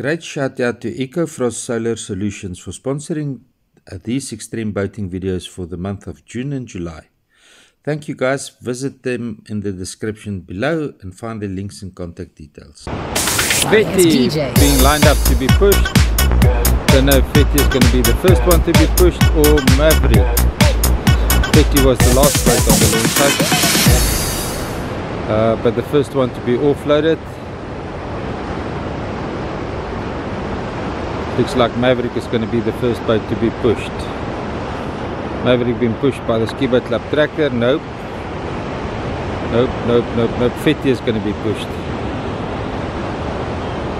Great shout out to EcoFrost Solar Solutions for sponsoring uh, these extreme boating videos for the month of June and July. Thank you guys. Visit them in the description below and find the links and contact details. Fetty being lined up to be pushed. Don't know if Fetty is going to be the first one to be pushed or Maverick. Fetty was the last boat on the launch site. Uh, but the first one to be offloaded Looks like Maverick is going to be the first boat to be pushed. Maverick being pushed by the Ski Boat Club tractor. Nope. Nope, nope, nope, nope. Fetty is going to be pushed.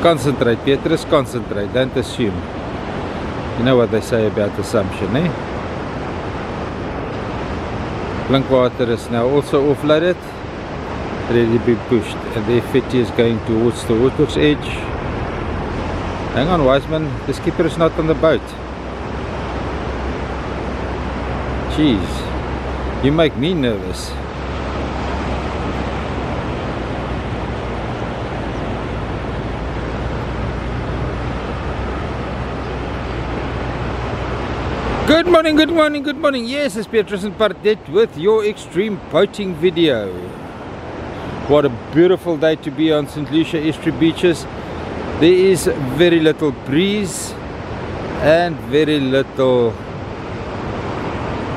Concentrate, Petrus, concentrate. Don't assume. You know what they say about assumption, eh? Blinkwater is now also offloaded. Ready to be pushed. And there Fetty is going towards the water's edge. Hang on, Wiseman. The skipper is not on the boat. Jeez. You make me nervous. Good morning, good morning, good morning. Yes, it's Petrus and Pardette with your extreme boating video. What a beautiful day to be on St. Lucia Estuary beaches there is very little breeze and very little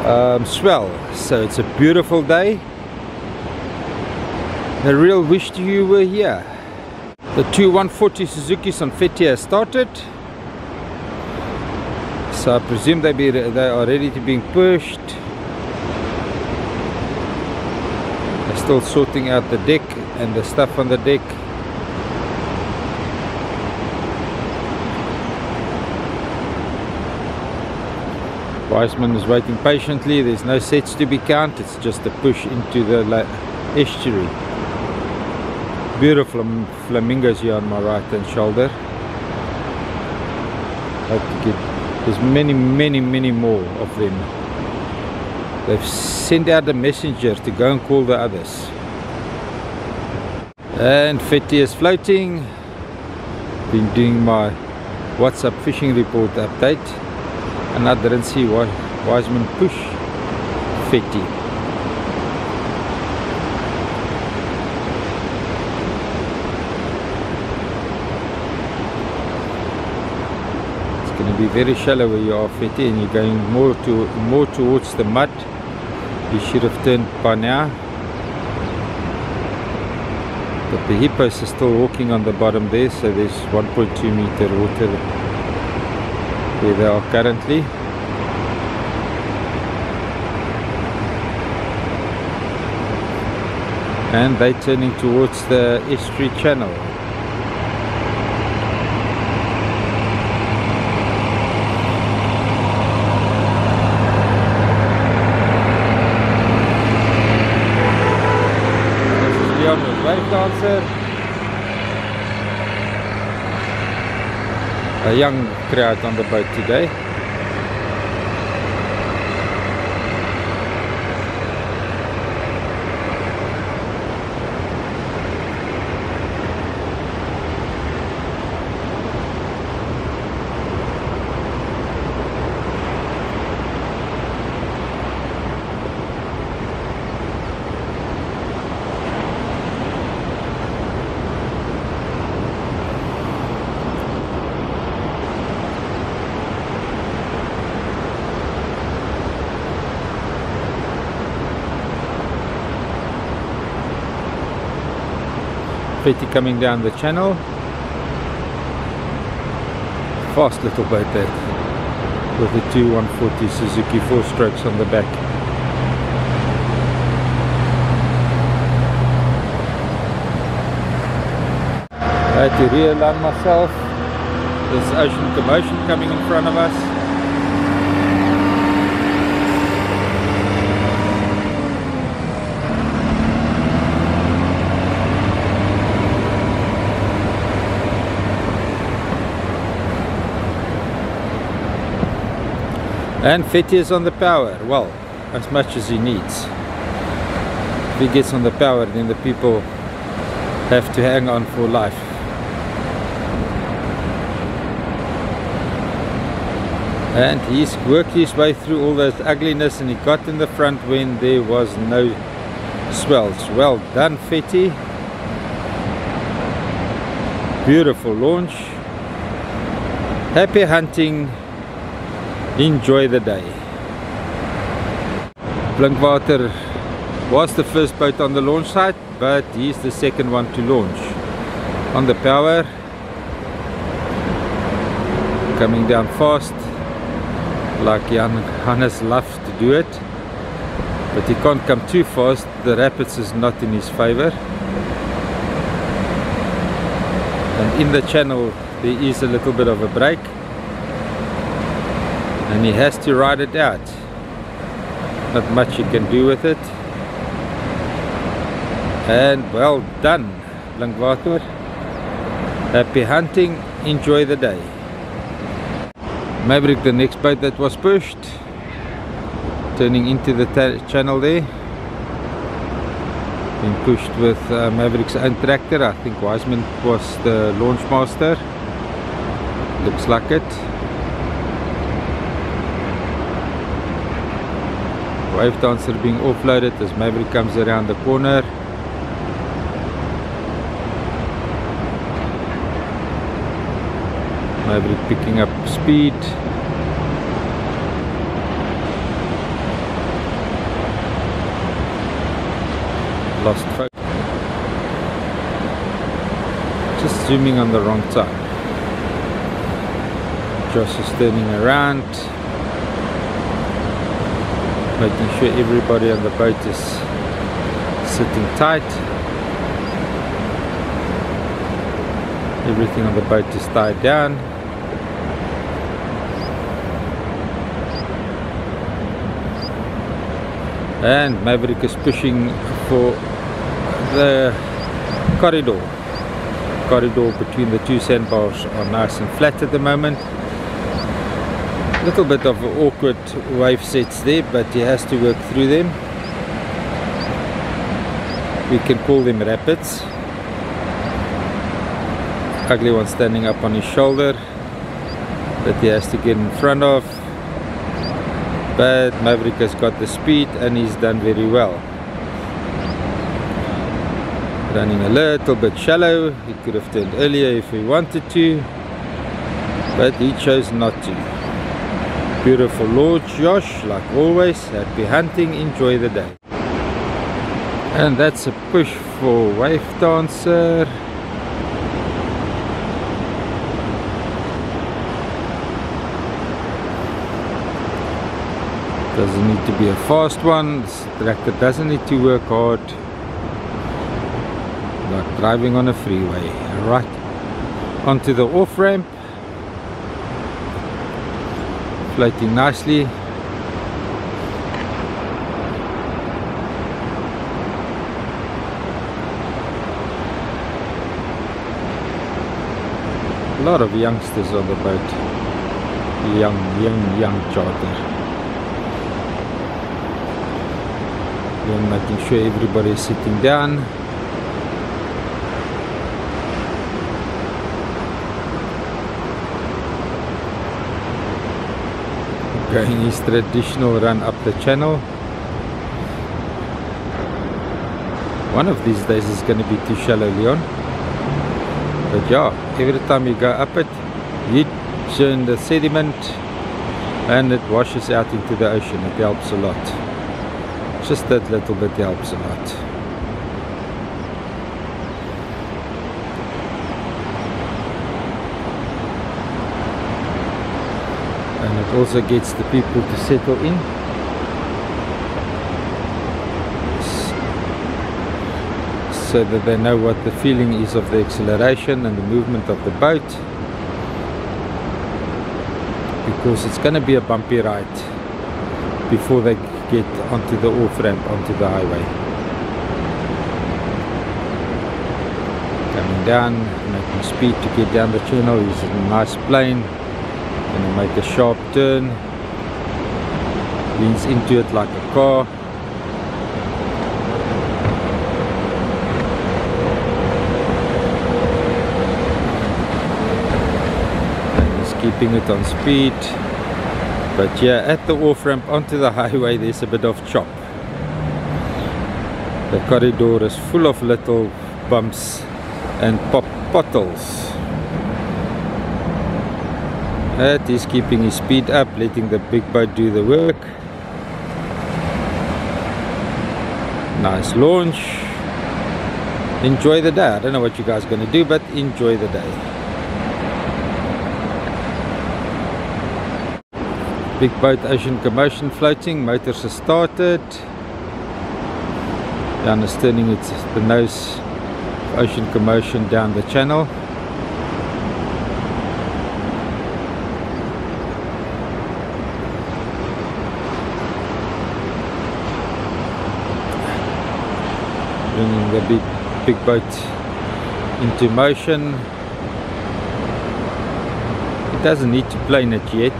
um, swell. So it's a beautiful day. A real wish to you were here. The two 140 Suzuki's on Fetty has started. So I presume they, be, they are ready to being pushed. They're still sorting out the deck and the stuff on the deck Wiseman is waiting patiently, there's no sets to be counted, it's just a push into the estuary. Beautiful flamingos here on my right hand shoulder. Hope to get, there's many, many, many more of them. They've sent out a messenger to go and call the others. And Fetty is floating. Been doing my WhatsApp fishing report update and I didn't see why Wiseman push Fetty. It's going to be very shallow where you are Fetty and you're going more to more towards the mud. You should have turned by now. But the hippos are still walking on the bottom there so there's 1.2 meter water where they are currently and they turning towards the estuary channel this is Leon with Wave Dancer a young crowd on the boat today. Fetty coming down the channel. Fast little boat there with the two 140 Suzuki 4 strokes on the back. I had to realign myself. There's ocean commotion coming in front of us. And Fetty is on the power, well, as much as he needs. If he gets on the power, then the people have to hang on for life. and he's worked his way through all those ugliness and he got in the front when there was no swells. Well done Fetty. Beautiful launch. Happy hunting enjoy the day. Blinkwater was the first boat on the launch site but he's the second one to launch. On the power coming down fast like Jan Hannes loves to do it. But he can't come too fast. The rapids is not in his favor. And in the channel there is a little bit of a break and he has to ride it out. Not much you can do with it. And well done Blinkwater happy hunting. Enjoy the day. Maverick the next boat that was pushed turning into the channel there. Being pushed with uh, Maverick's own tractor. I think Wiseman was the launch master looks like it wave dancer being offloaded as Maverick comes around the corner. Maverick picking up speed. Lost focus just zooming on the wrong side. Josh is turning around making sure everybody on the boat is sitting tight. Everything on the boat is tied down. And Maverick is pushing for the corridor. Corridor between the two sandbars are nice and flat at the moment little bit of awkward wave sets there but he has to work through them. We can call them rapids. Ugly one standing up on his shoulder that he has to get in front of. But Maverick has got the speed and he's done very well. Running a little bit shallow. He could have turned earlier if he wanted to but he chose not to beautiful Lord Josh like always happy hunting enjoy the day. And that's a push for wave dancer. Doesn't need to be a fast one this tractor doesn't need to work hard. Like driving on a freeway right? Onto the off ramp floating nicely. A lot of youngsters on the boat. Young young young charter. Then making sure everybody is sitting down his traditional run up the channel. One of these days is going to be too shallow Leon. But yeah every time you go up it you churn the sediment and it washes out into the ocean. It helps a lot. Just that little bit helps a lot. And it also gets the people to settle in. So that they know what the feeling is of the acceleration and the movement of the boat. Because it's going to be a bumpy ride before they get onto the off ramp onto the highway. Coming down, making speed to get down the channel. In a nice plane. Gonna make a sharp turn. Leans into it like a car. And keeping it on speed. But yeah, at the off ramp onto the highway, there's a bit of chop. The corridor is full of little bumps and pop potholes. That is keeping his speed up, letting the big boat do the work. Nice launch. Enjoy the day. I don't know what you guys are going to do, but enjoy the day. Big boat ocean commotion floating, motors are started. Jan is turning its the nose ocean commotion down the channel. The big big boat into motion. It doesn't need to plane it yet.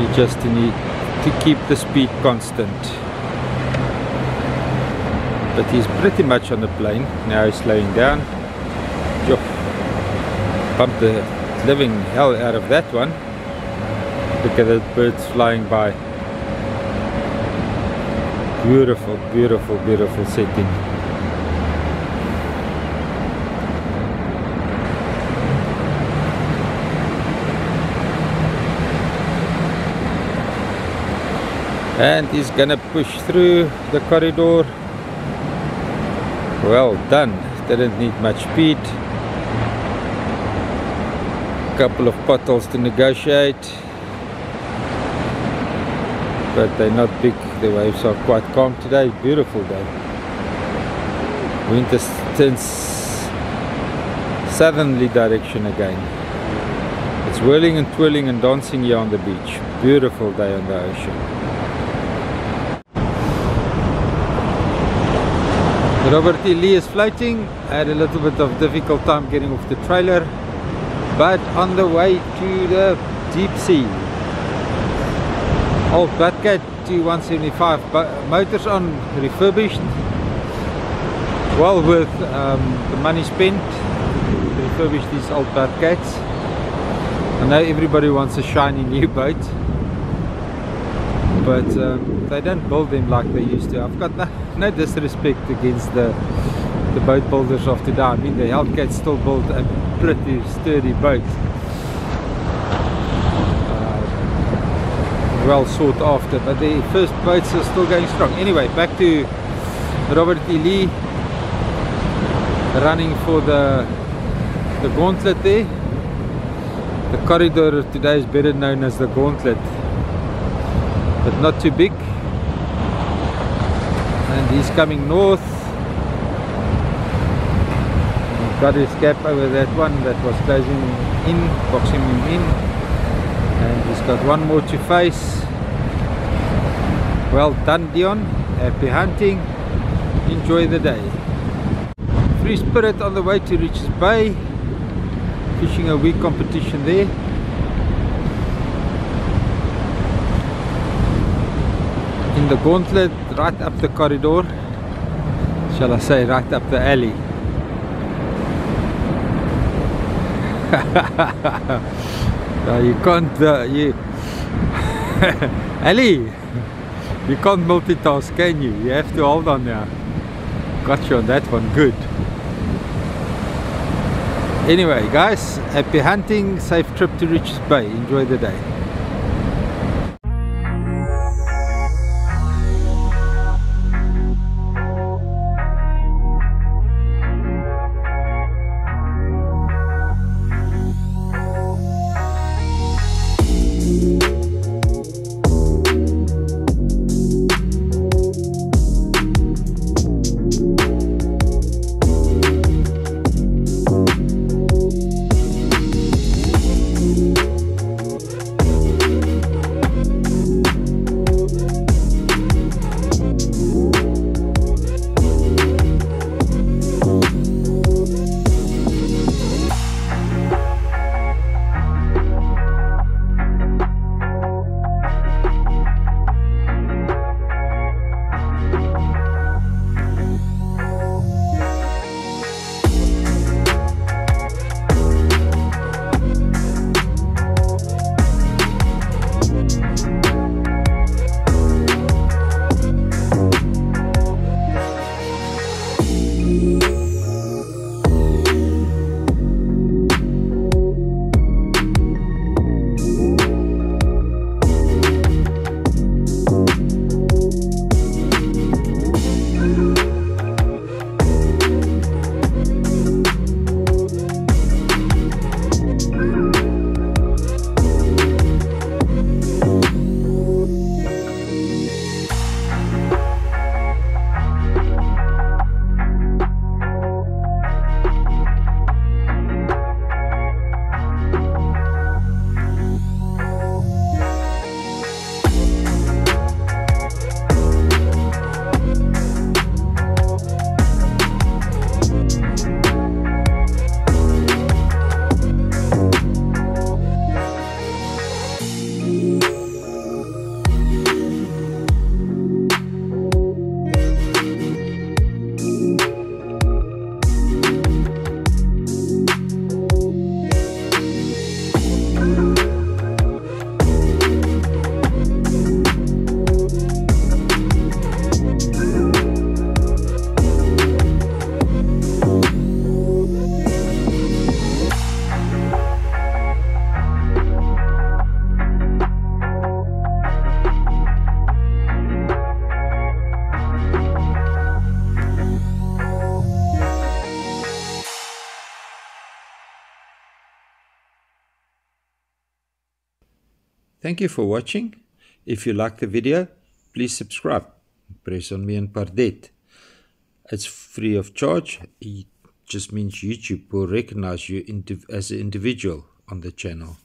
You just need to keep the speed constant. But he's pretty much on the plane. Now he's slowing down. Yo, pump the living hell out of that one. Look at the birds flying by. Beautiful, beautiful, beautiful setting. and he's gonna push through the corridor well done didn't need much speed couple of potholes to negotiate but they're not big the waves are quite calm today beautiful day wind turns southerly direction again it's whirling and twirling and dancing here on the beach beautiful day on the ocean Robert E. Lee is floating. I had a little bit of difficult time getting off the trailer. But on the way to the deep sea. Old Batcat T175 motors on refurbished. Well worth um, the money spent to refurbish these old Batcats. I know everybody wants a shiny new boat but um, they don't build them like they used to. I've got no, no disrespect against the the boat builders of today. I mean the Hellcat still build a pretty sturdy boat. Well sought after, but the first boats are still going strong. Anyway, back to Robert E. Lee running for the the gauntlet there. The corridor today is better known as the gauntlet but not too big and he's coming north got his gap over that one that was closing in boxing him in and he's got one more to face. Well done Dion. Happy hunting. Enjoy the day. Free spirit on the way to Richards Bay. Fishing a week competition there. In the gauntlet right up the corridor. Shall I say right up the alley no, you can't uh, you Ali you can't multitask can you? You have to hold on now got you on that one good. Anyway guys happy hunting safe trip to Richards Bay. Enjoy the day Thank you for watching. If you like the video, please subscribe. Press on me and Pardette. It's free of charge. It just means YouTube will recognize you as an individual on the channel.